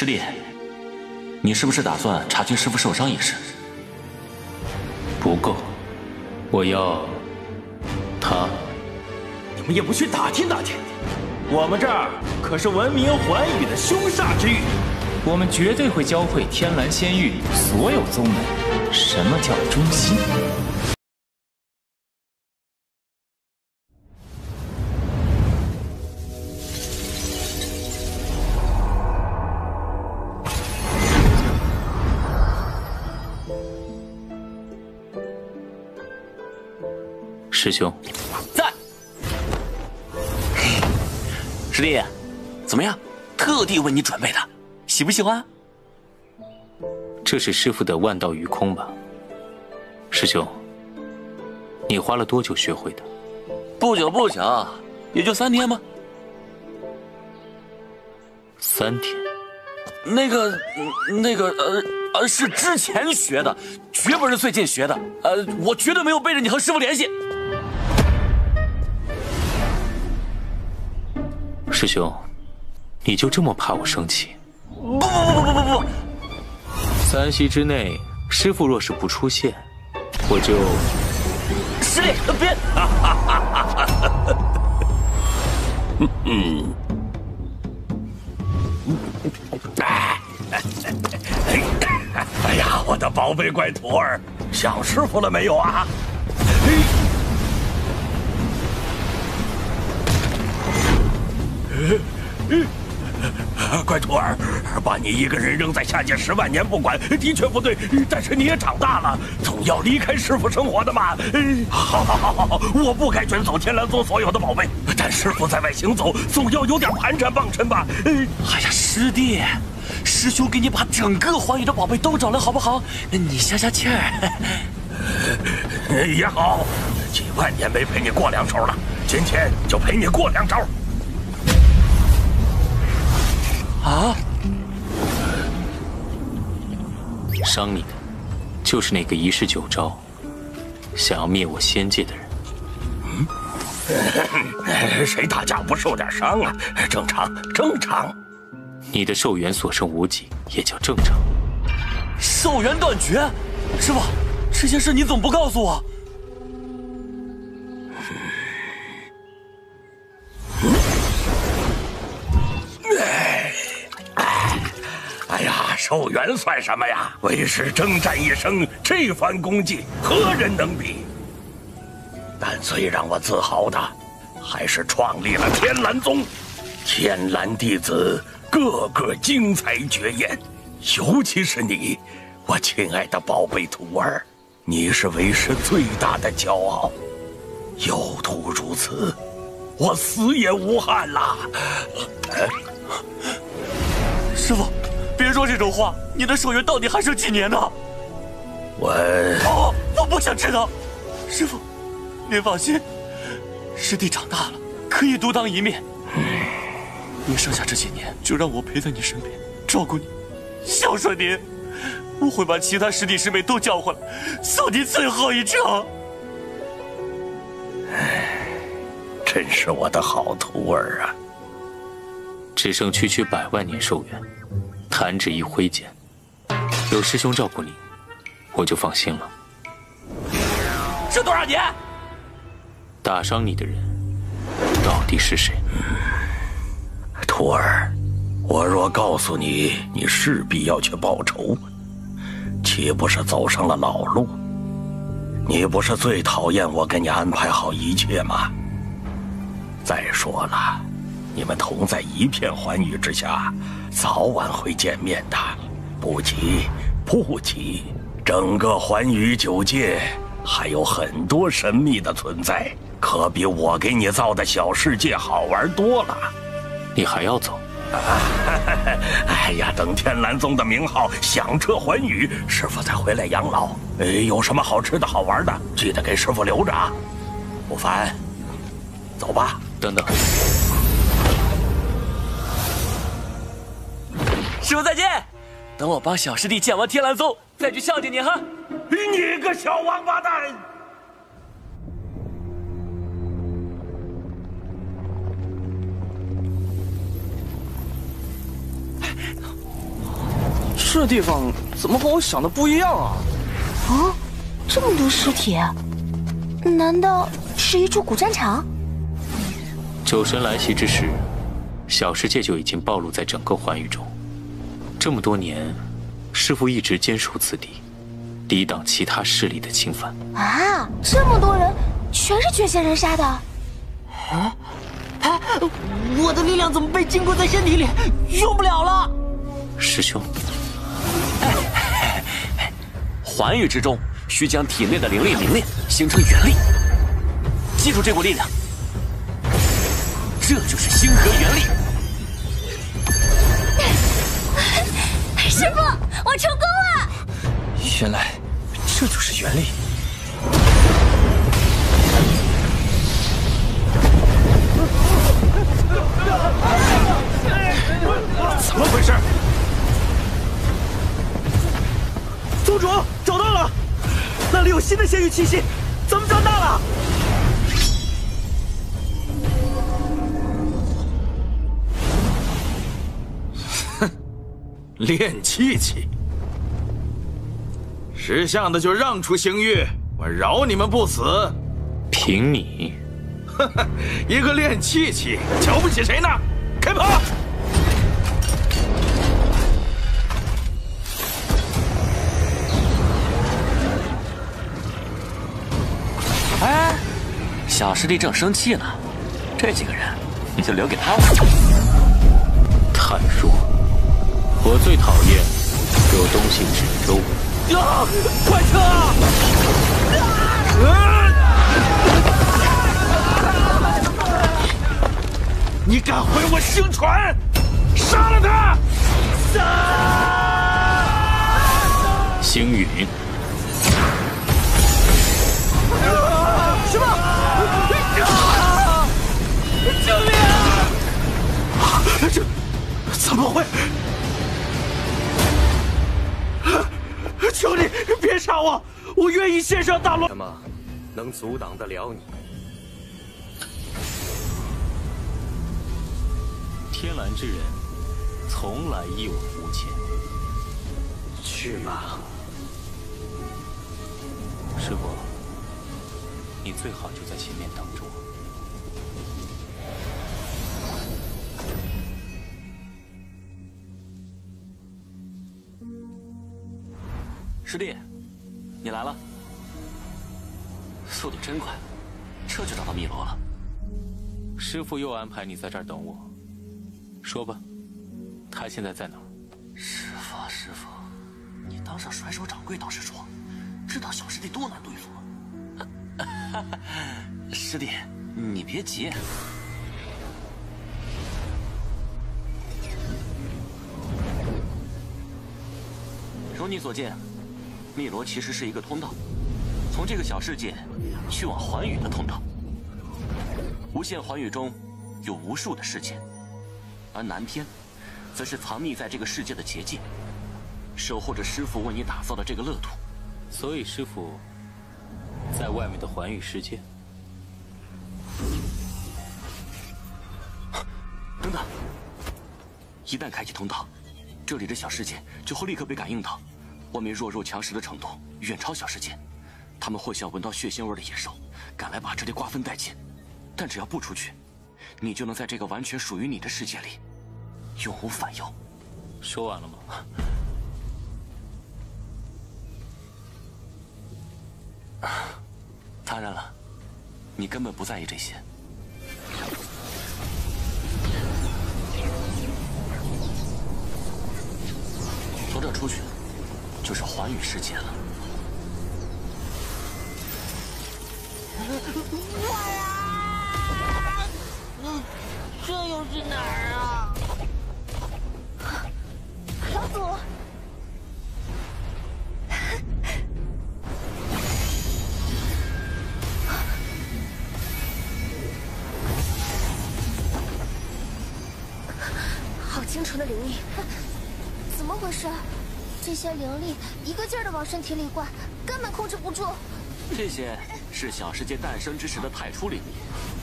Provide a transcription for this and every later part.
师弟，你是不是打算查清师傅受伤一事？不够，我要他。你们也不去打听打听？我们这儿可是闻名寰宇的凶煞之域，我们绝对会教会天蓝仙域所有宗门什么叫忠心。师兄，在。师弟，怎么样？特地为你准备的，喜不喜欢？这是师傅的万道鱼空吧？师兄，你花了多久学会的？不久不久，也就三天吧？三天？那个，那个，呃呃，是之前学的，绝不是最近学的。呃，我绝对没有背着你和师傅联系。师兄，你就这么怕我生气？不不不不不不不！三息之内，师傅若是不出现，我就……师弟，别！嗯。哎呀，我的宝贝乖徒儿，想师傅了没有啊？乖徒儿，把你一个人扔在下界十万年不管，的确不对。但是你也长大了，总要离开师傅生活的嘛。好，好，好，好，好，我不该卷走天蓝宗所有的宝贝，但师傅在外行走，总要有点盘缠傍身吧。哎呀，师弟，师兄给你把整个寰宇的宝贝都找来，好不好？你消消气儿。也好，几万年没陪你过两手了，今天就陪你过两招。啊！伤你的，就是那个一世九招，想要灭我仙界的人。嗯，谁打架不受点伤啊？正常，正常。你的寿元所剩无几，也叫正常。寿元断绝，师傅，这些事你怎么不告诉我？寿元算什么呀？为师征战一生，这番功绩何人能比？但最让我自豪的，还是创立了天蓝宗，天蓝弟子个个精彩绝艳，尤其是你，我亲爱的宝贝徒儿，你是为师最大的骄傲。有徒如此，我死也无憾啦。师傅。别说这种话！你的寿元到底还剩几年呢？我……哦，我不想知道。师傅，您放心，师弟长大了可以独当一面。你剩下这几年就让我陪在你身边，照顾你，孝顺您。我会把其他师弟师妹都叫回来，送你最后一程。真是我的好徒儿啊！只剩区区百万年寿元。弹指一挥间，有师兄照顾你，我就放心了。这多少年？打伤你的人到底是谁？徒儿，我若告诉你，你势必要去报仇，岂不是走上了老路？你不是最讨厌我给你安排好一切吗？再说了。你们同在一片寰宇之下，早晚会见面的。不急，不急，整个寰宇九界还有很多神秘的存在，可比我给你造的小世界好玩多了。你还要走？哎呀，等天蓝宗的名号响彻寰宇，师傅再回来养老。哎，有什么好吃的好玩的，记得给师傅留着啊。不凡，走吧。等等。师傅再见，等我帮小师弟建完天蓝宗，再去孝敬你哈。你个小王八蛋！这地方怎么和我想的不一样啊？啊，这么多尸体，难道是一处古战场？酒神来袭之时，小世界就已经暴露在整个寰宇中。这么多年，师傅一直坚守此地，抵挡其他势力的侵犯。啊，这么多人，全是绝仙人杀的。啊，哎，我的力量怎么被禁锢在身体里，用不了了？师兄，哎寰宇之中，需将体内的灵力凝练，形成元力。记住这股力量，这就是星河元力。师傅，我成功了！原来这就是原力。怎么回事？宗主找到了，那里有新的仙域气息，咱们赚大了！练气气，识相的就让出星域，我饶你们不死。凭你，一个练气气，瞧不起谁呢？开炮！哎，小师弟正生气呢，这几个人你就留给他了。太弱，我最讨厌有东西指着我。啊！快撤！你敢毁我星船？杀了他！杀！星陨。杀我，我愿意献上大罗。什么能阻挡得了你？天蓝之人从来一往无前。去吧，师傅，你最好就在前面等着我。师弟，你来了，速度真快，这就找到汨罗了。师傅又安排你在这儿等我，说吧，他现在在哪儿？师傅，师傅，你当上甩手掌柜倒是说，知道小师弟多难对付。师弟，你别急。如你所见，汨罗其实是一个通道，从这个小世界去往寰宇的通道。无限寰宇中有无数的世界，而南天，则是藏匿在这个世界的结界，守护着师傅为你打造的这个乐土。所以师傅在外面的寰宇世界。等等，一旦开启通道，这里的小世界就会立刻被感应到，外面弱肉强食的程度远超小世界，他们或像闻到血腥味的野兽，赶来把这里瓜分殆尽。但只要不出去，你就能在这个完全属于你的世界里，永无返忧。说完了吗？当然了，你根本不在意这些。从这出去，就是寰宇世界了。这又是哪儿啊？老祖，好清纯的灵力，怎么回事？这些灵力一个劲儿的往身体里灌，根本控制不住。这些是小世界诞生之时的太初灵力，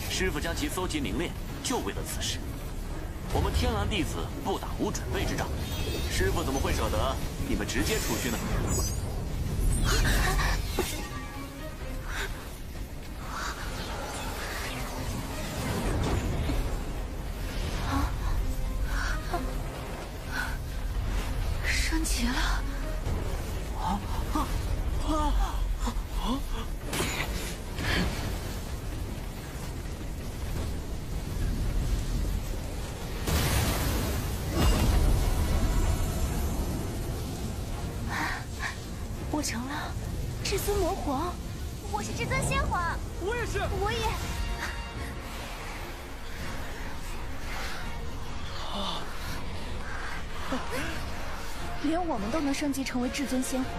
师傅将其搜集凝练，就为了此事。我们天蓝弟子不打无准备之仗，师傅怎么会舍得你们直接出去呢？至尊魔皇，我是至尊仙皇，我也是。我也。连我们都能升级成为至尊仙皇，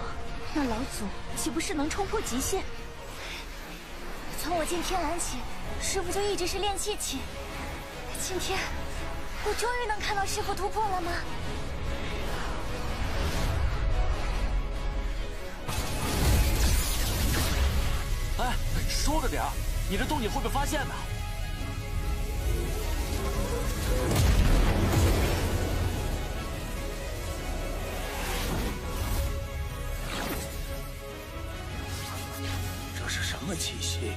那老祖岂不是能冲破极限？从我进天蓝起，师傅就一直是练气期。今天，我终于能看到师傅突破了吗？收着点儿，你这动静会被发现的。这是什么气息？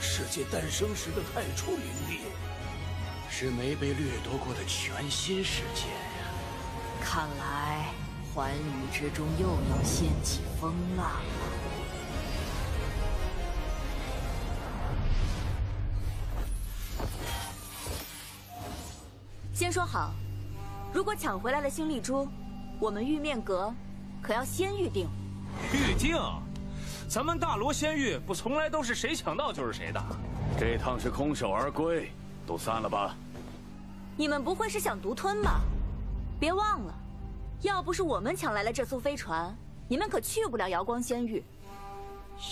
世界诞生时的太初灵力，是没被掠夺过的全新世界呀！看来寰宇之中又要掀起风浪了。先说好，如果抢回来了星力珠，我们玉面阁可要先预定。预定？咱们大罗仙域不从来都是谁抢到就是谁的？这趟是空手而归，都散了吧。你们不会是想独吞吧？别忘了，要不是我们抢来了这艘飞船，你们可去不了瑶光仙域。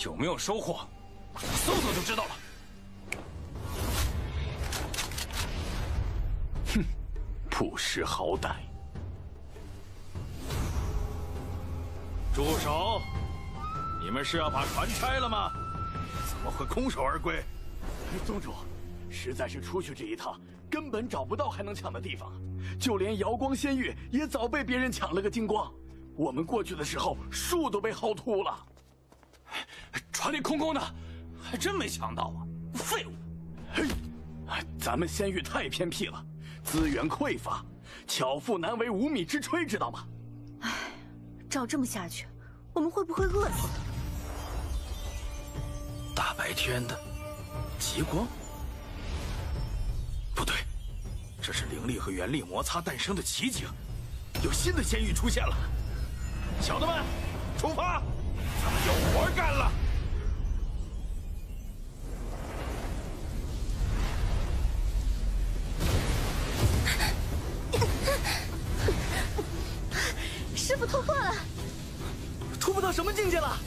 有没有收获？搜搜就知道了。不识好歹！住手！你们是要把船拆了吗？怎么会空手而归？宗主，实在是出去这一趟，根本找不到还能抢的地方，就连瑶光仙域也早被别人抢了个精光。我们过去的时候，树都被薅秃了。船里空空的，还真没抢到啊！废物！嘿，咱们仙域太偏僻了，资源匮乏，巧妇难为无米之炊，知道吗？唉，照这么下去，我们会不会饿死？大白天的，极光？不对，这是灵力和元力摩擦诞生的奇景，有新的仙域出现了。小的们，出发，咱们有活干了！什么境界了？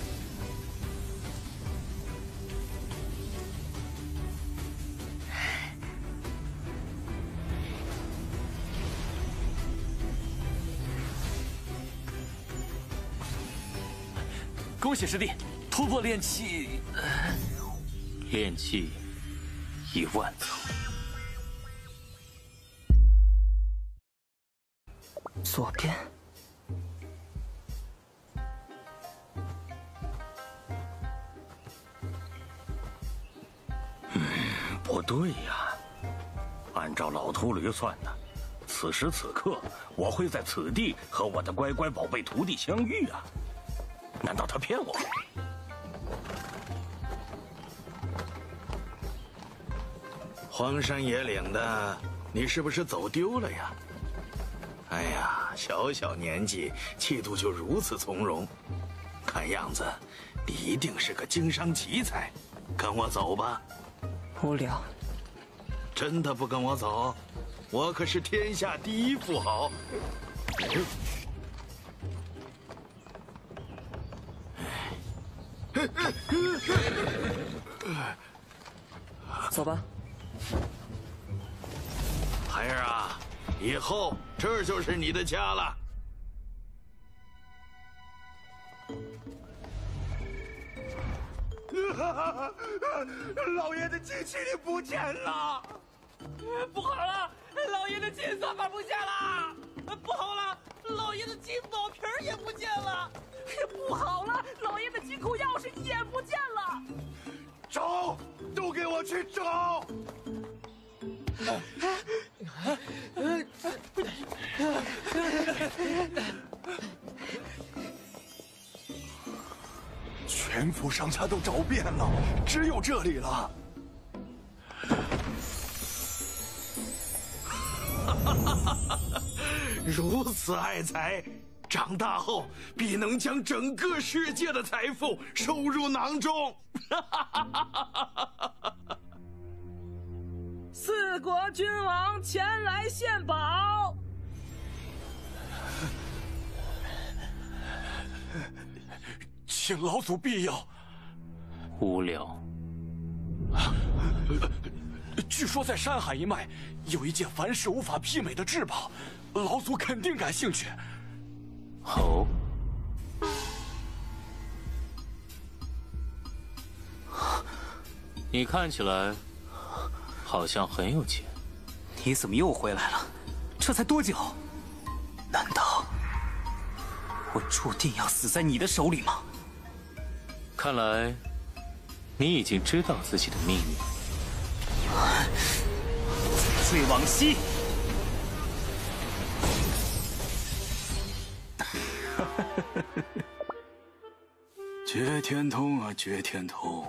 恭喜师弟突破炼气，炼气一万层。左边。对呀。按照老秃驴算的，此时此刻我会在此地和我的乖乖宝贝徒弟相遇啊！难道他骗我？荒山野岭的，你是不是走丢了呀？哎呀，小小年纪，气度就如此从容，看样子你一定是个经商奇才。跟我走吧。无聊。真的不跟我走？我可是天下第一富豪。走吧，孩儿啊，以后这就是你的家了。老爷的金麒麟不见了！不好了，老爷的金算盘不见了！不好了，老爷的。儿也不见了！不好了，老爷的金库钥匙也不见了！找，都给我去找！全府上下都找遍了，只有这里了。如此爱财，长大后必能将整个世界的财富收入囊中。四国君王前来献宝。请老祖庇佑。无聊。据说在山海一脉有一件凡世无法媲美的至宝，老祖肯定感兴趣。哦，你看起来好像很有钱。你怎么又回来了？这才多久？难道我注定要死在你的手里吗？看来你已经知道自己的命运。醉往昔。绝天通啊，绝天通！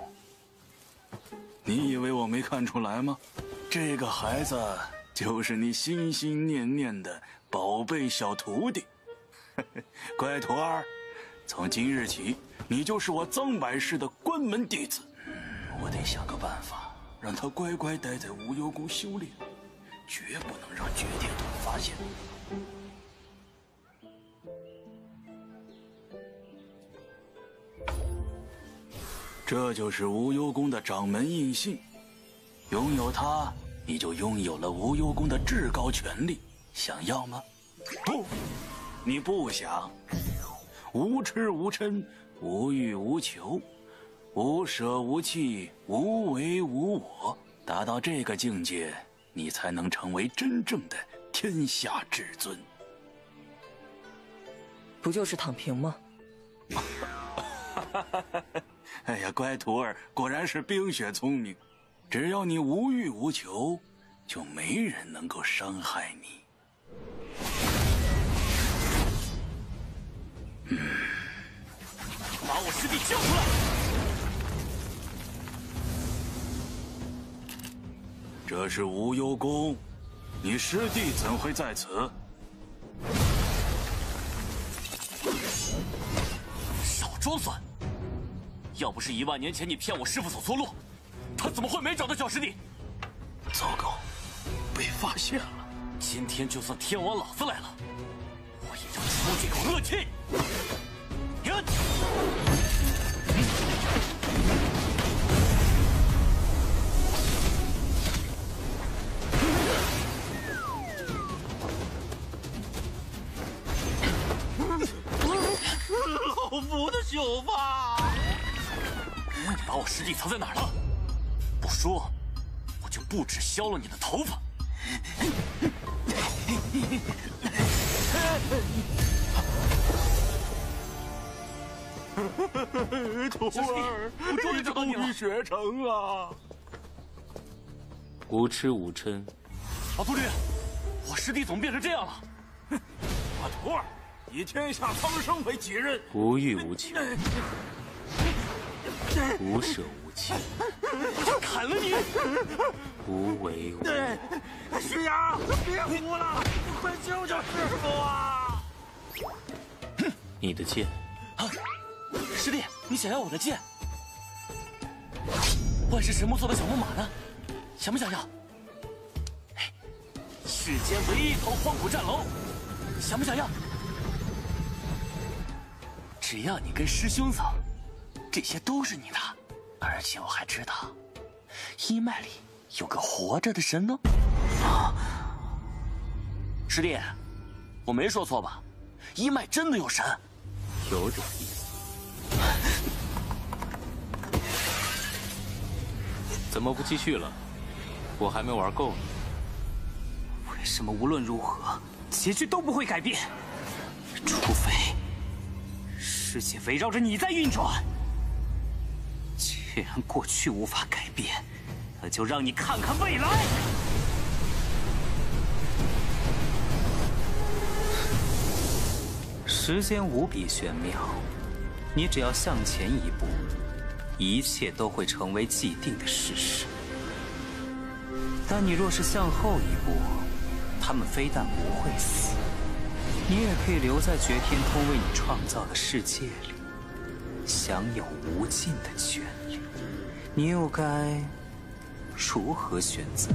你以为我没看出来吗？这个孩子就是你心心念念的宝贝小徒弟。乖徒儿，从今日起，你就是我曾百世的关门弟子。我得想个办法，让他乖乖待在无忧宫修炼，绝不能让绝天童发现。这就是无忧宫的掌门印信，拥有它，你就拥有了无忧宫的至高权力。想要吗？不，你不想。无痴无嗔，无欲无求，无舍无弃，无为无我。达到这个境界，你才能成为真正的天下至尊。不就是躺平吗？哎呀，乖徒儿，果然是冰雪聪明。只要你无欲无求，就没人能够伤害你。把我师弟交出来！这是无忧宫，你师弟怎会在此？少装蒜！要不是一万年前你骗我师父走错路，他怎么会没找到小师弟？糟糕，被发现了！今天就算天王老子来了，我也要出这口恶气！夫的秀发！你把我师弟藏在哪儿了？不说，我就不止削了你的头发！徒儿，我终于找到你了！学成了！无痴无嗔，老秃驴，我师弟怎么变成这样了？我徒儿以天下苍生为己任，无欲无求，无舍无弃，我就砍了你！无为无我。师阳，别哭了，快救救师傅啊！哼你的剑。啊师弟，你想要我的剑？万世神木做的小木马呢？想不想要？世间唯一一头荒古战龙，想不想要？只要你跟师兄走，这些都是你的。而且我还知道，一脉里有个活着的神呢。啊！师弟，我没说错吧？一脉真的有神？有点意思。怎么不继续了？我还没玩够呢。为什么无论如何，结局都不会改变？除非世界围绕着你在运转。既然过去无法改变，那就让你看看未来。时间无比玄妙，你只要向前一步，一切都会成为既定的事实。但你若是向后一步，他们非但不会死，你也可以留在绝天通为你创造的世界里，享有无尽的权利。你又该如何选择？